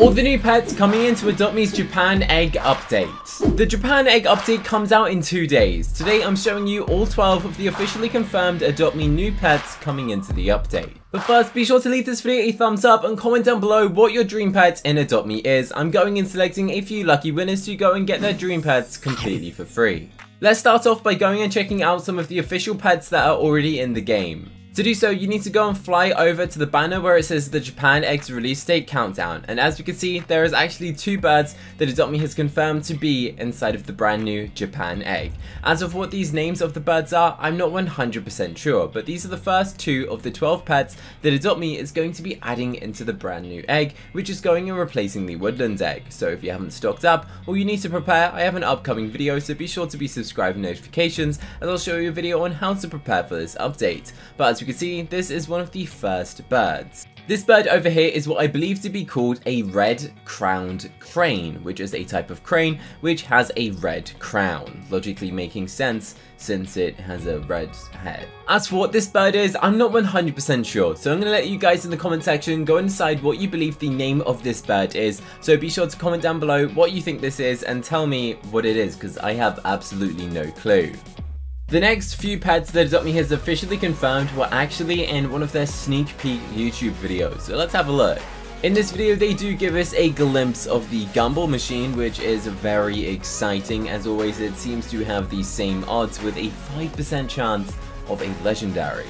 All the new pets coming into Adopt Me's Japan Egg update. The Japan Egg update comes out in two days. Today I'm showing you all 12 of the officially confirmed Adopt Me new pets coming into the update. But first, be sure to leave this video a thumbs up and comment down below what your dream pet in Adopt Me is. I'm going and selecting a few lucky winners to go and get their dream pets completely for free. Let's start off by going and checking out some of the official pets that are already in the game. To do so, you need to go and fly over to the banner where it says the Japan Eggs release date countdown. And as you can see, there is actually two birds that Adopt Me has confirmed to be inside of the brand new Japan Egg. As of what these names of the birds are, I'm not 100% sure, but these are the first two of the 12 pets that Adopt Me is going to be adding into the brand new egg, which is going and replacing the Woodland Egg. So if you haven't stocked up, or you need to prepare, I have an upcoming video, so be sure to be subscribed and notifications, as I'll show you a video on how to prepare for this update. But as you can see, this is one of the first birds. This bird over here is what I believe to be called a red-crowned crane, which is a type of crane which has a red crown, logically making sense since it has a red head. As for what this bird is, I'm not 100% sure, so I'm going to let you guys in the comment section go and decide what you believe the name of this bird is, so be sure to comment down below what you think this is and tell me what it is, because I have absolutely no clue. The next few pads that Adopt Me has officially confirmed were actually in one of their sneak peek YouTube videos, so let's have a look. In this video they do give us a glimpse of the Gumball machine which is very exciting as always it seems to have the same odds with a 5% chance of a legendary.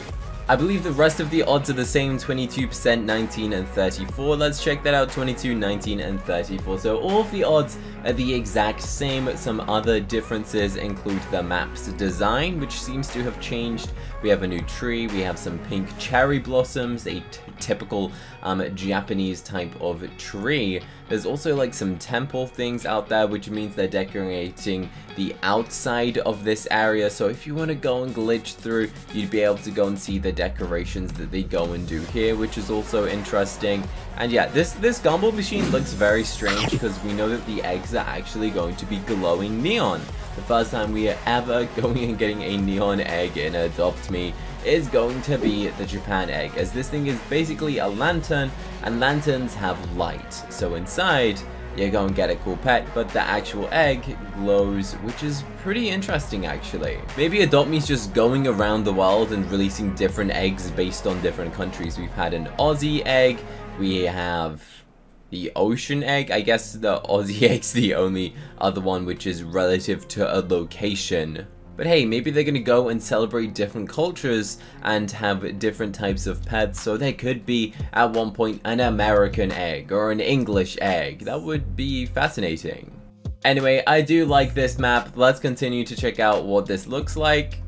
I believe the rest of the odds are the same 22%, 19 and 34. Let's check that out 22, 19 and 34. So all of the odds are the exact same. Some other differences include the map's design which seems to have changed. We have a new tree, we have some pink cherry blossoms, a typical um, Japanese type of tree. There's also like some temple things out there which means they're decorating the outside of this area so if you want to go and glitch through you'd be able to go and see the decorations that they go and do here, which is also interesting. And yeah, this, this gumball machine looks very strange because we know that the eggs are actually going to be glowing neon. The first time we are ever going and getting a neon egg in Adopt Me is going to be the Japan egg, as this thing is basically a lantern, and lanterns have light. So inside, you go and get a cool pet, but the actual egg glows, which is pretty interesting actually. Maybe Adopt Me's just going around the world and releasing different eggs based on different countries. We've had an Aussie egg, we have the ocean egg. I guess the Aussie egg's the only other one which is relative to a location. But hey, maybe they're gonna go and celebrate different cultures and have different types of pets, so there could be, at one point, an American egg or an English egg. That would be fascinating. Anyway, I do like this map. Let's continue to check out what this looks like.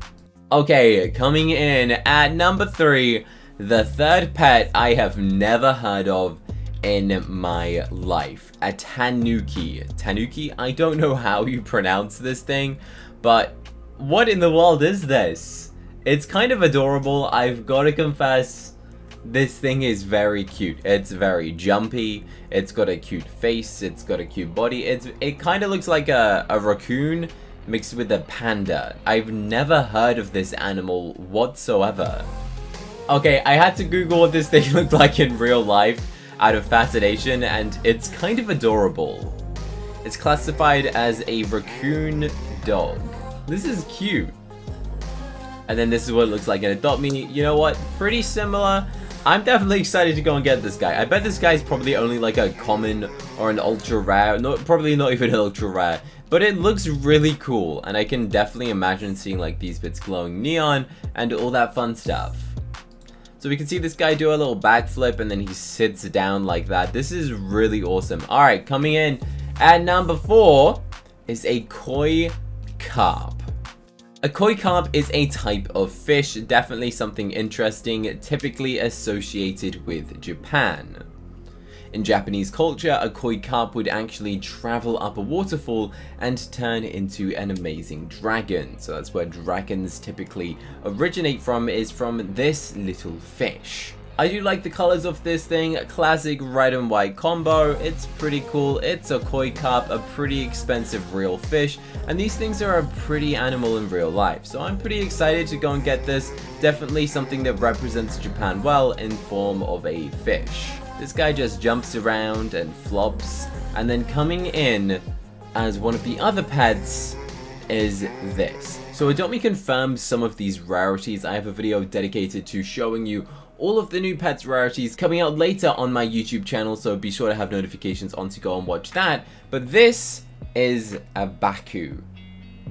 Okay, coming in at number three, the third pet I have never heard of in my life. A Tanuki. Tanuki? I don't know how you pronounce this thing, but what in the world is this? It's kind of adorable, I've got to confess. This thing is very cute. It's very jumpy. It's got a cute face. It's got a cute body. It's It kind of looks like a, a raccoon mixed with a panda. I've never heard of this animal whatsoever. Okay, I had to Google what this thing looked like in real life out of fascination, and it's kind of adorable. It's classified as a raccoon dog. This is cute. And then this is what it looks like in Adopt Me. You know what? Pretty similar. I'm definitely excited to go and get this guy. I bet this guy's probably only like a common or an ultra rare. No, probably not even an ultra rare. But it looks really cool. And I can definitely imagine seeing like these bits glowing neon and all that fun stuff. So we can see this guy do a little backflip and then he sits down like that. This is really awesome. Alright, coming in at number four is a koi carp. A koi carp is a type of fish, definitely something interesting, typically associated with Japan. In Japanese culture, a koi carp would actually travel up a waterfall and turn into an amazing dragon. So that's where dragons typically originate from, is from this little fish. I do like the colors of this thing, classic red and white combo, it's pretty cool, it's a koi carp, a pretty expensive real fish, and these things are a pretty animal in real life, so I'm pretty excited to go and get this, definitely something that represents Japan well in form of a fish. This guy just jumps around and flops. And then coming in as one of the other pets is this. So Adopt Me confirmed some of these rarities. I have a video dedicated to showing you all of the new pets rarities coming out later on my YouTube channel, so be sure to have notifications on to go and watch that. But this is a Baku.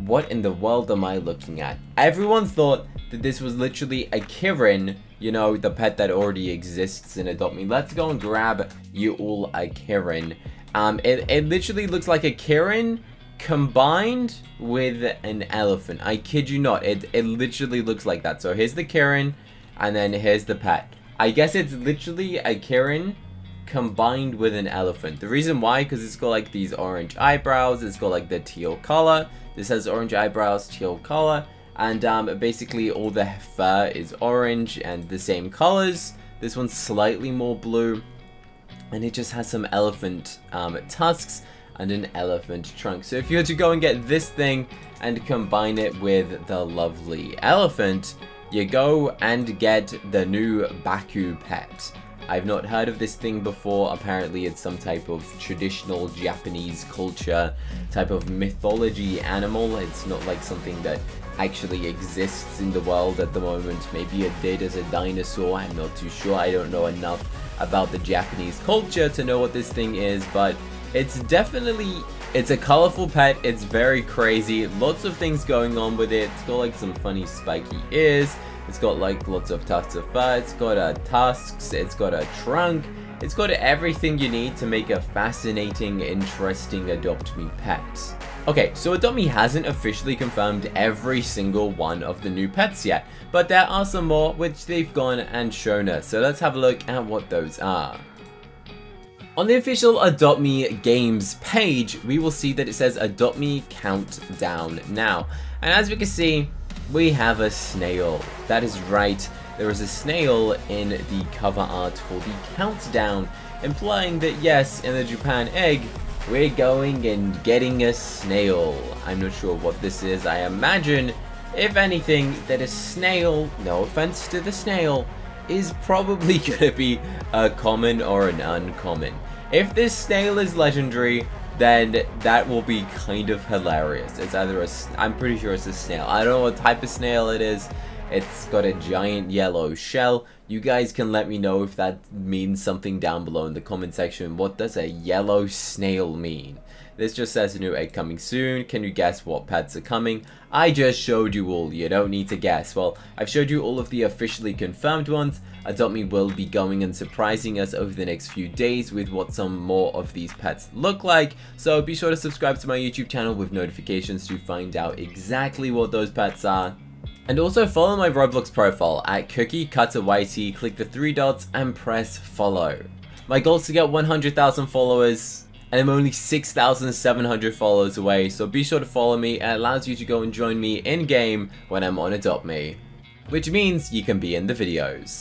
What in the world am I looking at? Everyone thought that this was literally a Kirin, you know, the pet that already exists in Adopt Me. Let's go and grab you all a Kirin. Um, it, it literally looks like a Kirin combined with an elephant. I kid you not, it, it literally looks like that. So here's the Kirin, and then here's the pet. I guess it's literally a Kirin combined with an elephant. The reason why, because it's got like these orange eyebrows, it's got like the teal color. This has orange eyebrows, teal color, and um, basically all the fur is orange and the same colors. This one's slightly more blue, and it just has some elephant um, tusks and an elephant trunk. So if you were to go and get this thing and combine it with the lovely elephant, you go and get the new Baku pet. I've not heard of this thing before. Apparently it's some type of traditional Japanese culture, type of mythology animal. It's not like something that actually exists in the world at the moment. Maybe it did as a dinosaur, I'm not too sure. I don't know enough about the Japanese culture to know what this thing is, but it's definitely, it's a colorful pet, it's very crazy, lots of things going on with it, it's got like some funny spiky ears, it's got like lots of tufts of fur, it's got a tusks, it's got a trunk, it's got everything you need to make a fascinating, interesting Adopt Me pet. Okay, so Adopt Me hasn't officially confirmed every single one of the new pets yet, but there are some more which they've gone and shown us, so let's have a look at what those are. On the official Adopt Me Games page, we will see that it says Adopt Me Countdown now. And as we can see, we have a snail. That is right, there is a snail in the cover art for the countdown, implying that yes, in the Japan egg, we're going and getting a snail. I'm not sure what this is. I imagine, if anything, that a snail, no offense to the snail, is probably to be a common or an uncommon. If this snail is legendary, then that will be kind of hilarious. It's either a, I'm pretty sure it's a snail. I don't know what type of snail it is. It's got a giant yellow shell. You guys can let me know if that means something down below in the comment section. What does a yellow snail mean? This just says a new egg coming soon. Can you guess what pets are coming? I just showed you all. You don't need to guess. Well, I've showed you all of the officially confirmed ones. Adopt Me will be going and surprising us over the next few days with what some more of these pets look like. So be sure to subscribe to my YouTube channel with notifications to find out exactly what those pets are. And also follow my Roblox profile at Cookie YT, click the three dots and press follow. My goal is to get 100,000 followers and I'm only 6,700 followers away, so be sure to follow me, it allows you to go and join me in-game when I'm on Adopt Me. Which means you can be in the videos.